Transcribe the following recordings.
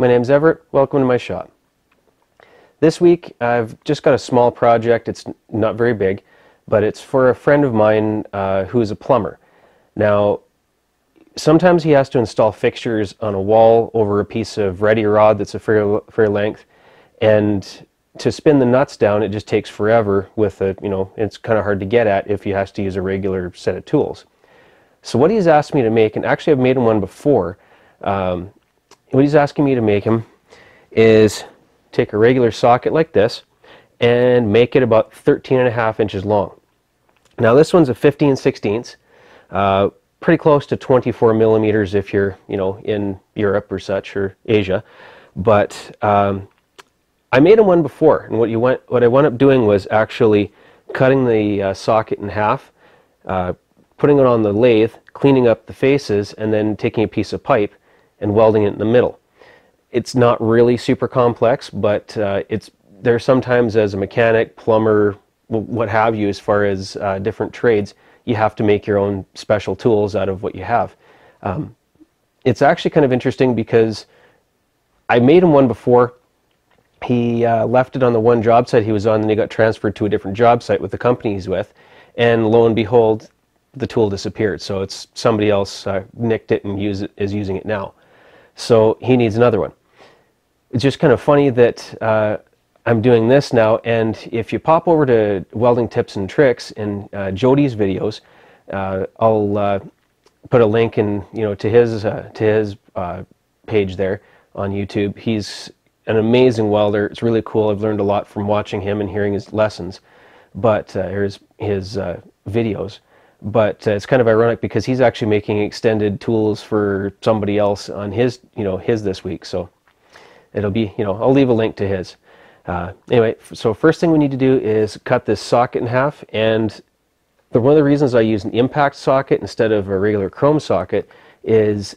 My name's Everett. Welcome to my shop. This week I've just got a small project. It's not very big, but it's for a friend of mine uh, who's a plumber. Now, sometimes he has to install fixtures on a wall over a piece of ready rod that's a fair, fair length, and to spin the nuts down it just takes forever with a, you know, it's kind of hard to get at if he has to use a regular set of tools. So what he's asked me to make, and actually I've made him one before, um, what he's asking me to make him is take a regular socket like this and make it about 13 and a half inches long. Now this one's a 15 16ths, uh, pretty close to 24 millimeters if you're, you know, in Europe or such or Asia. But um, I made him one before, and what you went, what I wound up doing was actually cutting the uh, socket in half, uh, putting it on the lathe, cleaning up the faces, and then taking a piece of pipe and welding it in the middle. It's not really super complex, but uh, it's there sometimes as a mechanic, plumber, what have you, as far as uh, different trades, you have to make your own special tools out of what you have. Um, it's actually kind of interesting because I made him one before. He uh, left it on the one job site he was on, and he got transferred to a different job site with the company he's with. And lo and behold, the tool disappeared. So it's somebody else uh, nicked it and use it, is using it now. So he needs another one. It's just kind of funny that uh, I'm doing this now, and if you pop over to Welding Tips and Tricks in uh, Jody's videos, uh, I'll uh, put a link in, you know, to his uh, to his uh, page there on YouTube. He's an amazing welder. It's really cool. I've learned a lot from watching him and hearing his lessons, but his his videos but uh, it's kind of ironic because he's actually making extended tools for somebody else on his you know his this week. So it'll be you know I'll leave a link to his. Uh, anyway so first thing we need to do is cut this socket in half. And the, one of the reasons I use an impact socket instead of a regular chrome socket is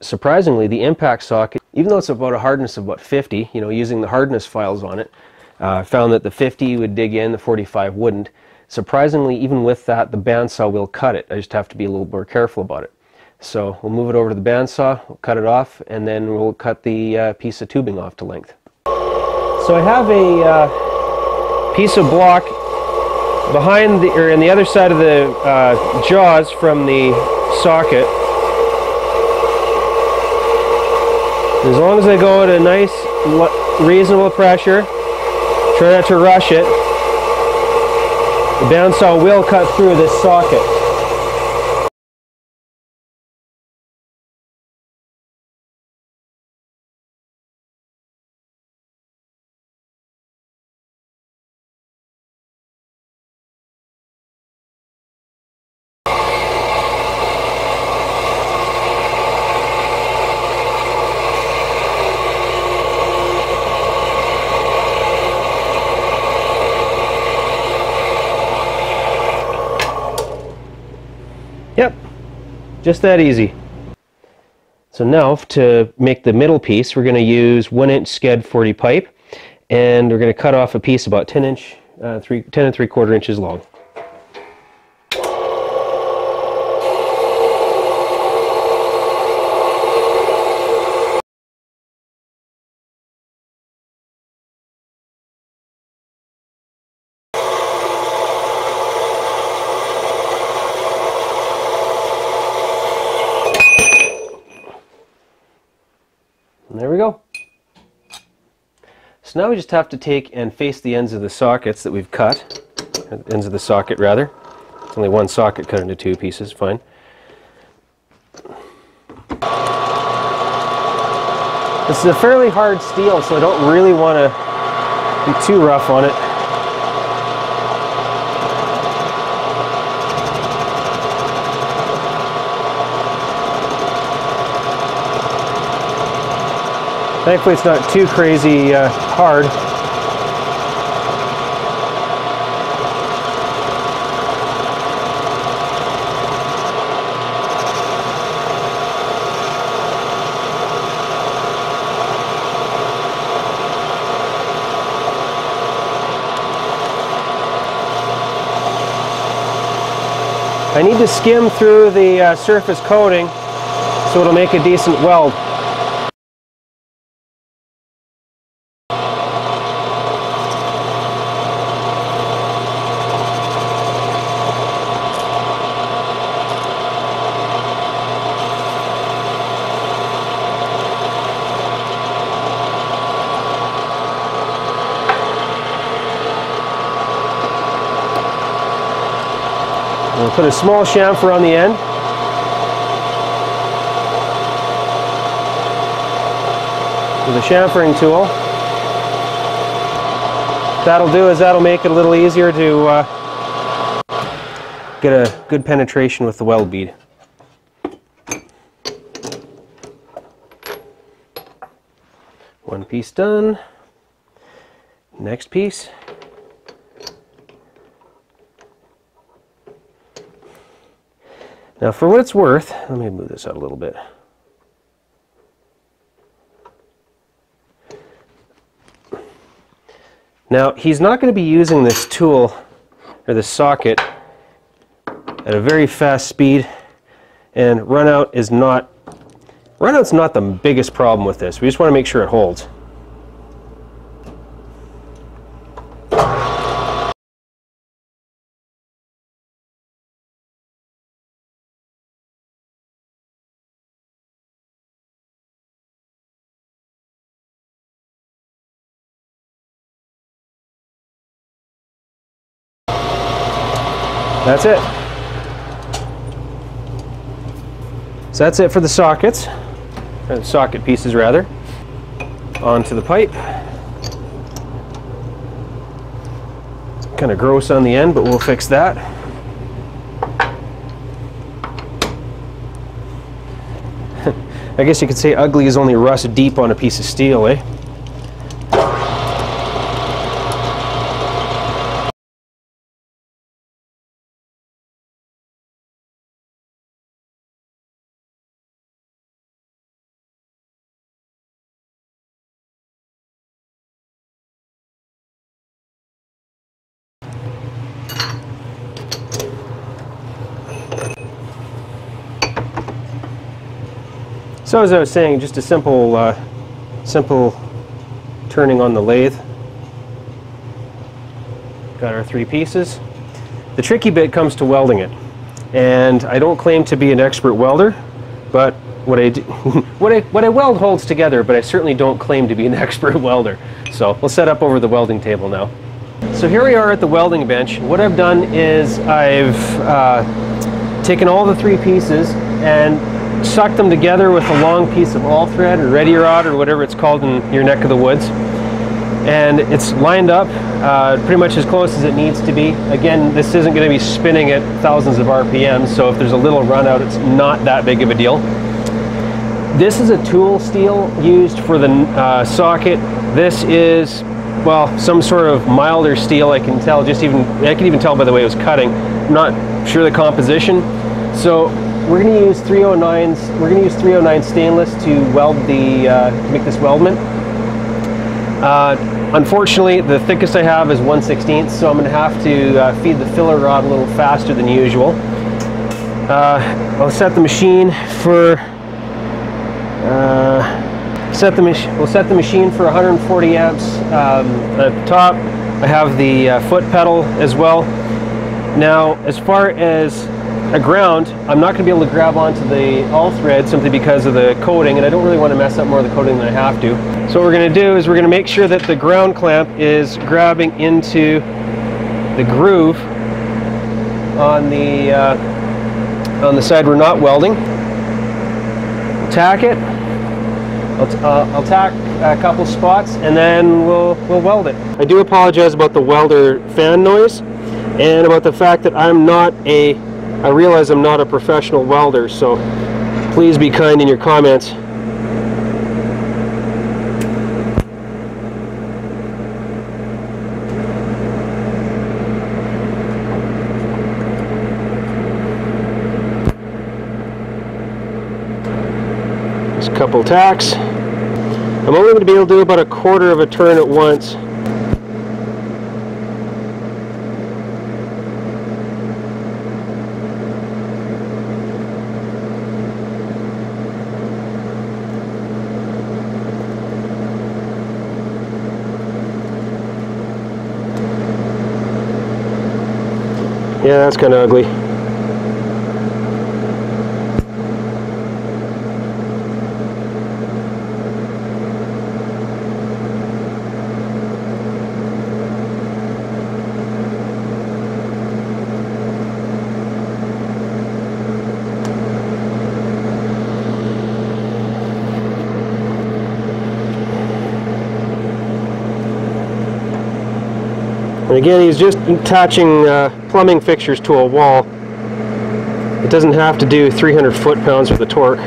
surprisingly the impact socket even though it's about a hardness of about 50 you know using the hardness files on it uh, found that the 50 would dig in the 45 wouldn't Surprisingly, even with that, the bandsaw will cut it. I just have to be a little more careful about it. So we'll move it over to the bandsaw, we'll cut it off, and then we'll cut the uh, piece of tubing off to length. So I have a uh, piece of block behind the, or in the other side of the uh, jaws from the socket. As long as I go at a nice, reasonable pressure, try not to rush it, the bandsaw will cut through this socket. Just that easy. So now to make the middle piece, we're going to use 1 inch Sked 40 pipe and we're going to cut off a piece about 10 inch, uh, three, 10 and 3 quarter inches long. And there we go. So now we just have to take and face the ends of the sockets that we've cut, ends of the socket rather. It's only one socket cut into two pieces, fine. This is a fairly hard steel, so I don't really want to be too rough on it. Thankfully it's not too crazy uh, hard. I need to skim through the uh, surface coating so it'll make a decent weld. I'll put a small chamfer on the end. With a chamfering tool. That'll do is that'll make it a little easier to uh, get a good penetration with the weld bead. One piece done. Next piece. Now for what it's worth, let me move this out a little bit. Now he's not going to be using this tool or the socket at a very fast speed and runout is not runout's not the biggest problem with this. We just want to make sure it holds. That's it. So that's it for the sockets, or the socket pieces rather. Onto the pipe. Kind of gross on the end, but we'll fix that. I guess you could say ugly is only rust deep on a piece of steel, eh? So as I was saying, just a simple, uh, simple turning on the lathe. Got our three pieces. The tricky bit comes to welding it. And I don't claim to be an expert welder, but what I, do, what I, what I weld holds together, but I certainly don't claim to be an expert welder. So we'll set up over the welding table now. So here we are at the welding bench. What I've done is I've uh, taken all the three pieces and suck them together with a long piece of all thread or ready rod or whatever it's called in your neck of the woods. And it's lined up uh, pretty much as close as it needs to be. Again, this isn't going to be spinning at thousands of RPMs, so if there's a little run out, it's not that big of a deal. This is a tool steel used for the uh, socket. This is, well, some sort of milder steel, I can tell, just even, I can even tell by the way it was cutting. I'm not sure the composition. So we're going to use 309s. We're going to use 309 stainless to weld the uh, to make this weldment. Uh, unfortunately, the thickest I have is 1 16th, so I'm going to have to uh, feed the filler rod a little faster than usual. Uh, I'll set the machine for uh, set the machine. We'll set the machine for 140 amps um, at the top. I have the uh, foot pedal as well. Now, as far as a ground, I'm not going to be able to grab onto the all thread simply because of the coating, and I don't really want to mess up more of the coating than I have to. So what we're going to do is we're going to make sure that the ground clamp is grabbing into the groove on the uh, on the side we're not welding. Tack it. I'll, uh, I'll tack a couple spots and then we'll we'll weld it. I do apologize about the welder fan noise and about the fact that I'm not a I realize I'm not a professional welder, so please be kind in your comments. Just a couple tacks. I'm only going to be able to do about a quarter of a turn at once. Yeah, that's kind of ugly. And again, he's just attaching uh, plumbing fixtures to a wall. It doesn't have to do 300 foot-pounds with the torque.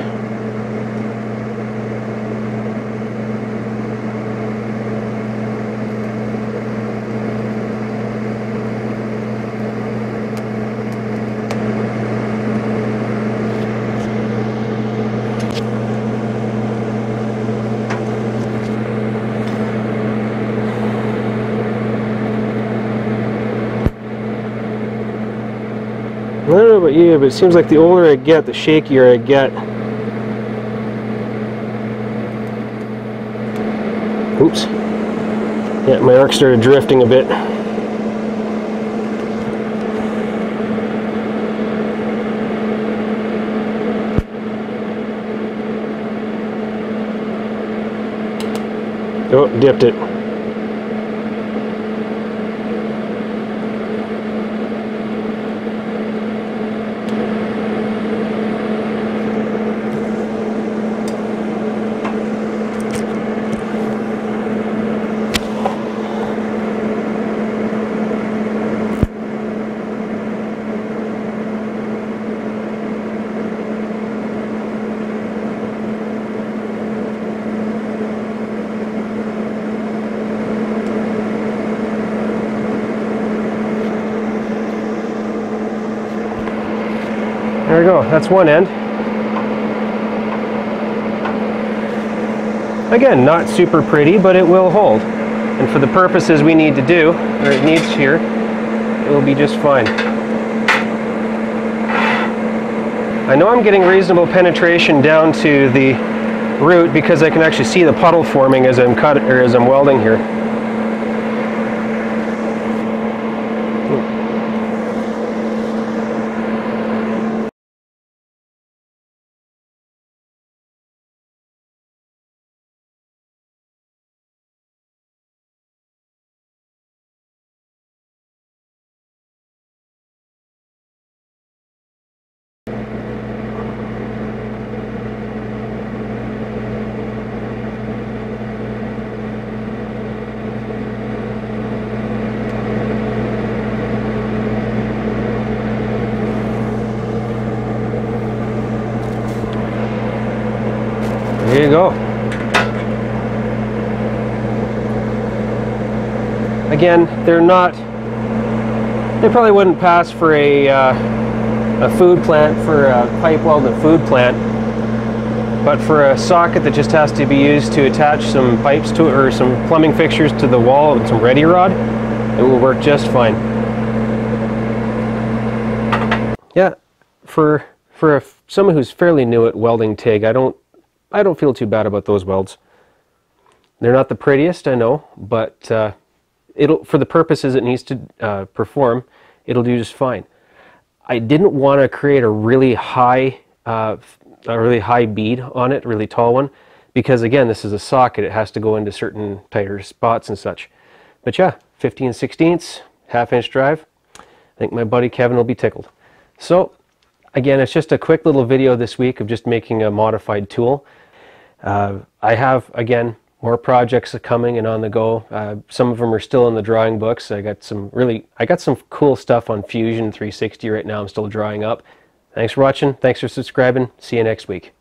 I don't know you, but it seems like the older I get, the shakier I get. Oops. Yeah, my arc started drifting a bit. Oh, dipped it. There we go, that's one end. Again, not super pretty, but it will hold. And for the purposes we need to do, or it needs here, it will be just fine. I know I'm getting reasonable penetration down to the root because I can actually see the puddle forming as I'm cut or as I'm welding here. There you go. Again, they're not, they probably wouldn't pass for a, uh, a food plant, for a pipe welded food plant, but for a socket that just has to be used to attach some pipes to or some plumbing fixtures to the wall and some ready rod, it will work just fine. Yeah, for for a, someone who's fairly new at welding TIG, I don't I don't feel too bad about those welds. They're not the prettiest, I know, but uh, it'll for the purposes it needs to uh, perform, it'll do just fine. I didn't want to create a really high, uh, a really high bead on it, really tall one, because again, this is a socket. It has to go into certain tighter spots and such. But yeah, 15 16ths, half inch drive. I think my buddy Kevin will be tickled. So again, it's just a quick little video this week of just making a modified tool. Uh, I have, again, more projects are coming and on the go. Uh, some of them are still in the drawing books. I got some really, I got some cool stuff on Fusion 360 right now. I'm still drawing up. Thanks for watching. Thanks for subscribing. See you next week.